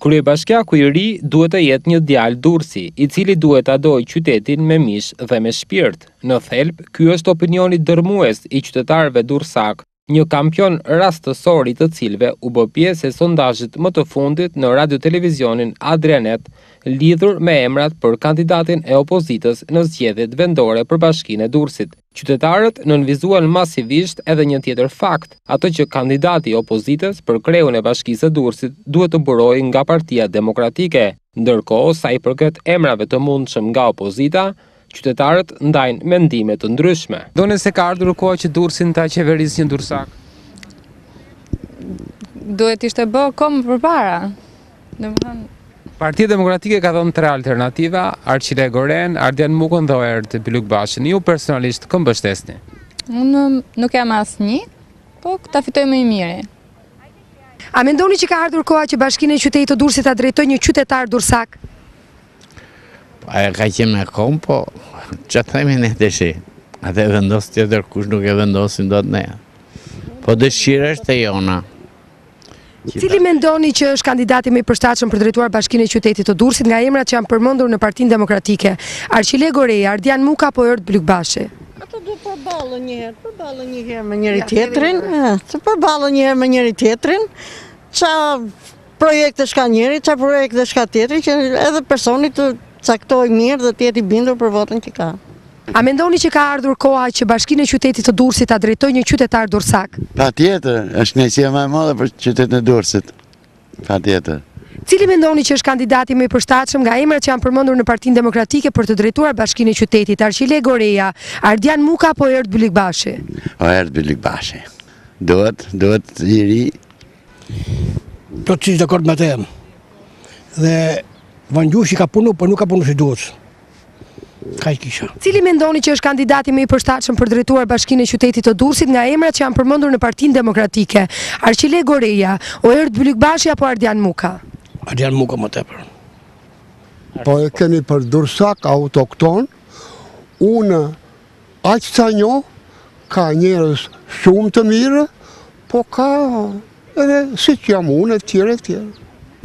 Kryebashkiaku i ri duhet të jetë një djalë durrësi, i cili duhet ta dojë qytetin me mish dhe me shpirt. Në thelb, ky është opinioni dërrmues i qytetarëve durrsakë, një kampion rastësor i të cilëve u bë pjesë e sondazhit më të fundit në radiotelevizionin Adrianet lidhur me emrat për kandidatin e opozitës në zgjedhjet vendore për Bashkinë e Durrësit. Qytetarët nënvizuan masivisht edhe një tjetër fakt, atë që kandidati i opozitës për kreun e Bashkisë së Durrësit duhet të burojë nga Partia Demokratike. Ndërkohë, sa i përket emrave të mundshëm nga opozita, qytetarët ndajnë mendime të ndryshme. Mendoni se ka ardhur koha që Durrësin ta qeverisë një durrsak? Duhet të ishte bërë kohë më përpara. Domethënë Partia Demokratike ka dhënë tre alternativa, Arqile Goren, Ardian Mukën dhe Oerd Bylykbashin. Ju personalisht kë mbështesni? Unë nuk jam asnjë, po ta fitojë më i miri. A mendoni që ka ardhur koha që Bashkinë e Qytetit të Durrësit ta drejtojë një qytetar durrsak? Ajo ka qenë me kohë, po që të themi ne të shi. A të vendos tjetër kush nuk e vendosin do të ne. Po dëshira është e jona. Cili mendoni që është kandidati më i përshtatshëm për drejtuar bashkinë e qytetit të Durrësit nga emrat që janë përmendur në Partinë Demokratike? Arqile Goreja, Ardian Muka apo Oerd Bylykbashi? Ata duhet përballen një herë, përballen një herë me njëri tjetrin, të përballen një herë me njëri tjetrin. Ça projektesh ka njëri, ça projektesh ka tjetri që edhe personi të caktojë mirë dhe të jetë i bindur për votën që ka. A mendoni që ka ardhur koha që Bashkinë e Qytetit të Durrësit ta drejtojë një qytetar durrsak? Patjetër, është kënaqësia më e madhe për qytetin e Durrësit. Patjetër. Cili mendoni që është kandidati më i përshtatshëm nga emrat që janë përmendur në Partinë Demokratike për të drejtuar Bashkinë e Qytetit, Arqile Goreja, Ardian Muka apo Oerd Bylykbashi? Oerd Bylykbashi. Duhet, duhet i ri. Plotësisht dakord me të jam. Dhe Vangjushi ka punu, po nuk ka punu si duhet. Ka i kisha. Cili mendoni që është kandidati më i përshtatshëm për drejtuar bashkinë e qytetit të Durrësit nga emrat që janë përmendur në Partinë Demokratike? Arqile Goreja, Oerd Bylykbashi apo Ardian Muka? Ardian Muka më tepër. Po e kemi për durrsak autokton, unë Aq sa njoh, ka njerëz shumë të mirë, po ka edhe siç jam unë e tjere e tjere.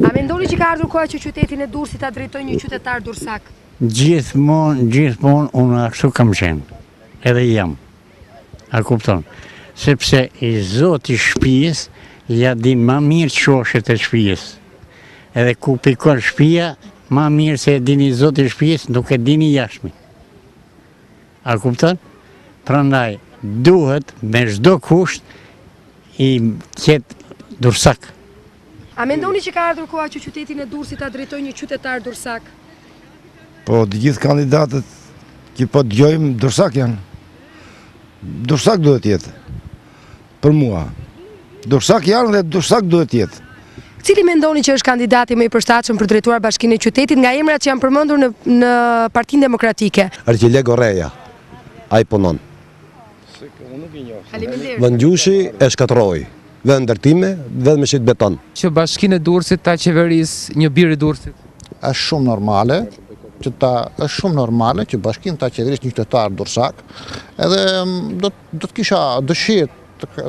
A mendoni që ka ardhur koha që qytetin e Durrësit ta drejtojë një qytetar durrsak? Gjithmonë, gjithmonë, unë ashtu kam qenë, edhe jam. A kupton? Sepse i zoti i shpisë ia di ma mirë qoshet e shpisë. Edhe ku pikon shpia, ma mirë se e di i zoti i shpisë, nuk e di i jashtmi. A kupton? Prandaj duhet me çdo kusht të jetë durrsak. A mendoni që ka ardhur koha që qytetin e Durrësit ta drejtojë një qytetar durrsak? Po, të gjithë kandidatët që po dëgjojmë durrsak janë. Durrsak duhet të jetë. Për mua, durrsak janë dhe durrsak duhet të jetë. Cili mendoni që është kandidati më i përshtatshëm për të drejtuar bashkinë e qytetit nga emrat që janë përmendur në Partinë Demokratike? Arqile Gorea, ai punon. Vangjushi e shkatërroi, me ndërtime, dhe me shqit beton. Që bashkinë e Durrësit ta qeverisë një bir i Durrësit? është shumë normale, që ta është shumë normale që bashkinë ta qeverisë një qytetar durrsak, edhe mm, do të Do të kisha dëshirë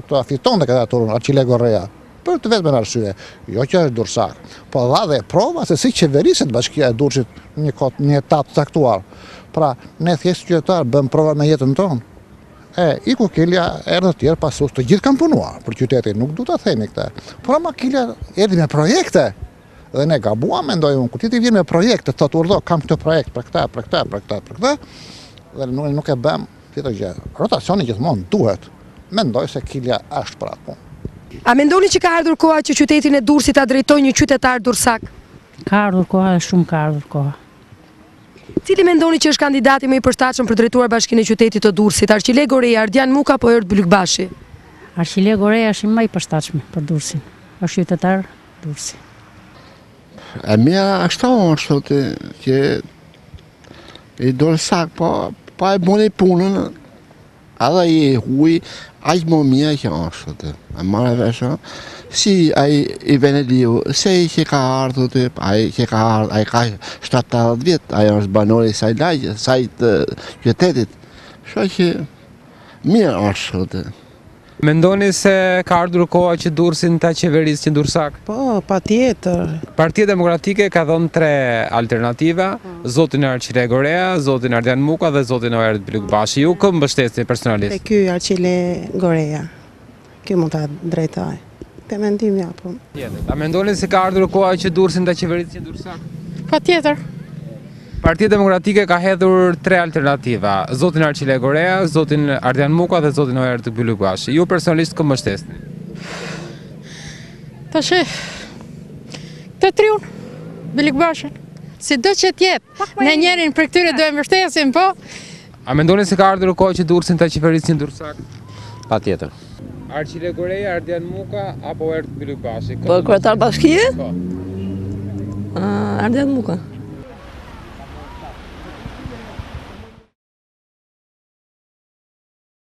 ta fitonte kandidaturën Arqile Gorea, për të vetmen arsye, jo që është durrsak, po dha dhe prova se si qeveriset bashkia e Durrësit një kohë, një etapë të caktuar. Pra, ne thjesht qytetarë bëmë prova me jetën tonë. E, iku Kilja, erdhën të tjerë pasues, të gjithë kanë punuar për qytetin, nuk du të them këtë. Por ama Kilja erdhi me projekte, dhe ne gabuam mendoj unë, kur ty të vjen me projekte, të thotë urdhro, kam këtë projekt për këtë, për këtë, për këtë, për këtë, dhe nuk e bëm, Tjetër gjë, rotacioni gjithmonë duhet. Mendoj se Kilja është për atë punë. A mendoni që ka ardhur koha që qytetin e Durrësit ta drejtojë një qytetar durrsak? Ka ardhur koha e shumë ka ardhur koha. Cili mendoni që është kandidati më i përshtatshëm për të drejtuar Bashkinë e Qytetit të Durrësit, Arqile Gorea, Ardian Muka apo Oerd Bylykbashi? Arqile Gorea është i më i përshtatshëm për Durrësin. Është qytetar Durrësi. E mira ashtu është thotë që I durrsak, po, pa e boni punën, edhe i huj, aq më mirë që është atë. E marrë veshë, si ai i vendliu, se i që ka ardhë aty, ai që ka ardhë, ai ka 70 vjetë, ai është banori i ksaj lagje, këtij qyteti. Kështu që mirë është atë. Mendoni se ka ardhur koha që Durrësin ta qeverisë një durrsak? Po, patjetër. Partia Demokratike ka dhënë tre alternativa, po. zotin Arqile Gorea, zotin Ardian Muka dhe zotin Oerd Bylykbashi. Ju kë mbështesni personalisht? Te ky Arqile Gorea. Ky mund ta drejtojë. Për mendimin tim po. Tjetër. A mendoni se ka ardhur koha që Durrësin ta qeverisë një durrsak? Patjetër. Partia Demokratike ka hedhur tre alternativa, zotin Arqile Gorea, zotin Ardian Muka dhe zotin Oerd Bylykbashi. Ju personalisht kë mbështesni? Tash, të tre, unë Bylykbashin, sido që të jetë, ne njërin prej këtyre do e mbështesim, po, A mendoni se ka ardhur koha që Durrësin ta qeverisë një Durrsak? Patjetër. Arqile Goreja, Ardian Muka apo Erdhë Bylybashi? Po kryetar bashkie? Po. Ah, Ardian Muka.